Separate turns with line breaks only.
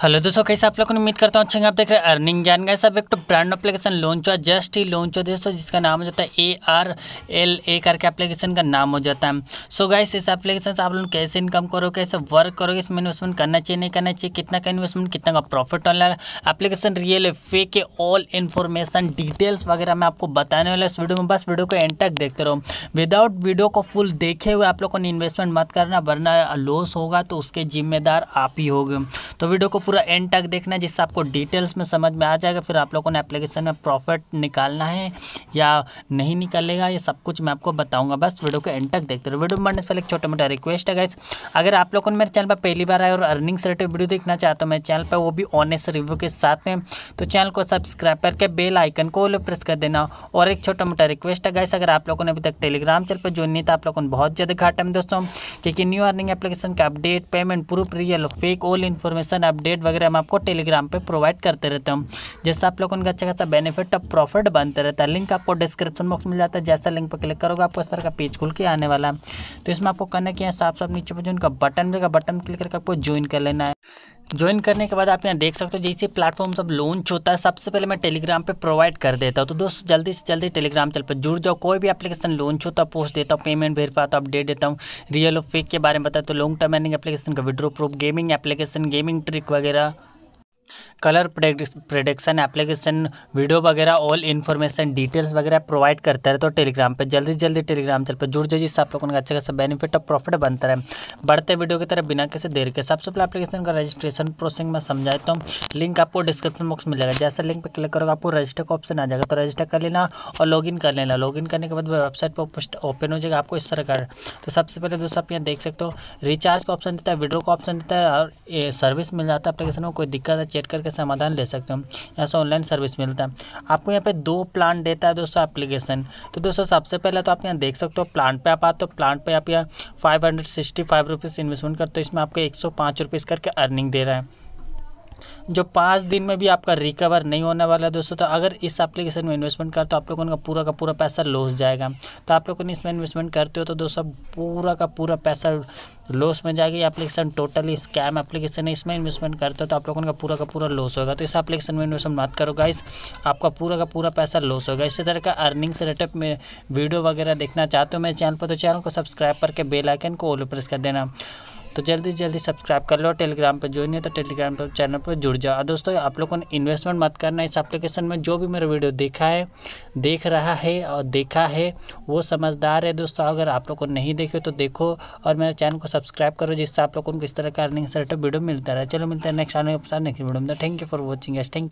Hello दोस्तों, कैसे आप लोगों ने उम्मीद करता हूँ अच्छे आप देख रहे हैं अर्निंग ज्ञान गए सब एक तो ब्रांड एप्लीकेशन लॉन्च हुआ जस्ट ही लॉन्च हुआ दोस्तों, जिसका नाम हो जाता है ए आर एल ए करके एप्लीकेशन का नाम हो जाता है। सो गाइस इस एप्लीकेशन से आप लोग कैसे इनकम करो कैसे वर्क करोगे, इसमें इन्वेस्टमेंट करना चाहिए, नहीं करना चाहिए, कितना का इन्वेस्टमेंट कितना का प्रॉफिट होने वाला एप्लीकेशन रियल है है ऑल इन्फॉर्मेशन डिटेल्स वगैरह मैं आपको बताने वाला इस वीडियो में बस वीडियो को एंड तक देखते रहो। विदाउट वीडियो को फुल देखे हुए आप लोगों ने इन्वेस्टमेंट मत करना, वरना लॉस होगा तो उसके जिम्मेदार आप ही होगे। तो वीडियो को पूरा एंड तक देखना है, जिससे आपको डिटेल्स में समझ में आ जाएगा। फिर आप लोगों ने एप्लीकेशन में प्रॉफिट निकालना है या नहीं निकलेगा, ये सब कुछ मैं आपको बताऊँगा। बस वीडियो को एंड तक देखते रहो। वीडियो में बढ़ने से पहले एक छोटा मोटा रिक्वेस्ट है गाइस अगर आप लोगों ने मेरे चैनल पर पहली बार आए और अर्निंग से रिलेटेड वीडियो देखना चाहते हो मेरे चैनल पर वो भी ऑनेस्ट रिव्यू के साथ में। तो चैनल को सब्सक्राइब करके बेल आइकन को प्रेस कर देना। और एक छोटा मोटा रिक्वेस्ट है गाइस अगर आप लोगों ने अभी तक टेलीग्राम चैनल पर ज्वाइन नहीं था, आप लोगों ने बहुत ज़्यादा घाटा में दोस्तों। क्योंकि न्यू अर्निंग एप्लीकेशन का update payment proof real fake all information update वगैरह हम आपको टेलीग्राम पे प्रोवाइड करते रहते हैं जैसे आप लोग उनका अच्छा खासा बेनिफिट और प्रॉफिट बनते रहता है। लिंक आपको डिस्क्रिप्शन बॉक्स मिल जाता है। जैसा लिंक पर क्लिक करोगे, आपको इस तरह का पेज खुल के आने वाला है। तो इसमें आपको करना क्या है साफ़ साफ़ नीचे पर जो उनका बटन मिलेगा बटन क्लिक करके आपको ज्वाइन कर लेना है। ज्वाइन करने के बाद आप यहाँ देख सकते हो, जैसे प्लेटफॉर्म सब लॉन्च होता है, सबसे पहले मैं टेलीग्राम पे प्रोवाइड कर देता हूँ। तो दोस्तों, जल्दी से जल्दी टेलीग्राम चल पर जुड़ जाओ। कोई भी एप्लीकेशन लॉन्च होता है पोस्ट देता हूँ पेमेंट भेज पाता हूँ अपडेट देता हूँ। रियल और फेक के बारे में बताता तो लॉन्ग टर्म अर्निंग एप्लीकेशन का withdraw proof gaming application gaming trick वगैरह। कलर प्रोडक्शन एप्लीकेशन, वीडियो वगैरह ऑल इन्फॉर्मेशन डिटेल्स वगैरह प्रोवाइड करता है तो टेलीग्राम पे जल्दी जल्दी टेलीग्राम चल पर जुड़ जाइए, जिससे आप लोगों का अच्छा खासा बेनिफिट और प्रॉफिट बनता है बढ़ते वीडियो की तरफ़ बिना किसी देर के सबसे पहले एप्लीकेशन का रजिस्ट्रेशन प्रोसेसिंग में समझाता हूँ लिंक आपको डिस्क्रिप्शन बॉक्स में मिलेगा जैसा लिंक पर क्लिक करोगे, आपको रजिस्टर का ऑप्शन आ जाएगा तो रजिस्टर कर लेना और लॉगिन कर लेना। लॉगिन करने के बाद वेबसाइट पर ओपन हो जाएगा आपको इस तरह का। तो सबसे पहले दोस्तों आप यहाँ देख सकते हो रिचार्ज का ऑप्शन देता है वीडियो का ऑप्शन देता है और सर्विस मिल जाता है एप्लीकेशन में, कोई दिक्कत है चेक करके समाधान ले सकते हो यहाँ से ऑनलाइन सर्विस मिलता है। आपको यहाँ पे दो प्लान देता है दोस्तों एप्लीकेशन तो दोस्तों सबसे पहले तो आप यहाँ देख सकते हो प्लान पे आप आते हो। प्लान पे आप यहाँ five hundred sixty five rupees investment करते हो। इसमें आपको एक सौ पाँच रुपीज़ करके अर्निंग दे रहा है। जो पाँच दिन में भी आपका रिकवर नहीं होने वाला है दोस्तों तो अगर इस एप्लीकेशन में इन्वेस्टमेंट करते हो आप लोगों का पूरा का पूरा पैसा लॉस जाएगा। तो आप लोगों ने इसमें इन्वेस्टमेंट करते हो तो दोस्तों पूरा का पूरा पैसा लॉस में जाएगा। ये एप्लीकेशन टोटली स्कैम एप्लीकेशन है, इसमें इन्वेस्टमेंट करते हो तो आप लोगों का पूरा का पूरा लॉस होगा। तो इस एप्लीकेशन में इन्वेस्टमेंट मत करो गाइस आपका पूरा का पूरा पैसा लॉस होगा। इसी तरह का अर्निंग से रिलेटेड में वीडियो वगैरह देखना चाहते हो मेरे चैनल पर तो चैनल को सब्सक्राइब करके बेल आइकन को ऑल प्रेस कर देना। तो जल्दी जल्दी सब्सक्राइब कर लो टेलीग्राम पर ज्वाइन है तो टेलीग्राम पर चैनल पर जुड़ जाओ। दोस्तों, आप लोगों ने इन्वेस्टमेंट मत करना। इस एप्लीकेशन में जो भी मेरा वीडियो देखा है, देख रहा है और देखा है, वो समझदार है दोस्तों। अगर आप लोग को नहीं देखे तो देखो और मेरे चैनल को सब्सक्राइब करो, जिससे आप लोगों को इस तरह का अर्निंग से वीडियो मिलता रहे। चलो मिलता है नेक्स्ट आने के साथ नेक्स्ट वीडियो में। थैंक यू फॉर वॉचिंग एस थैंक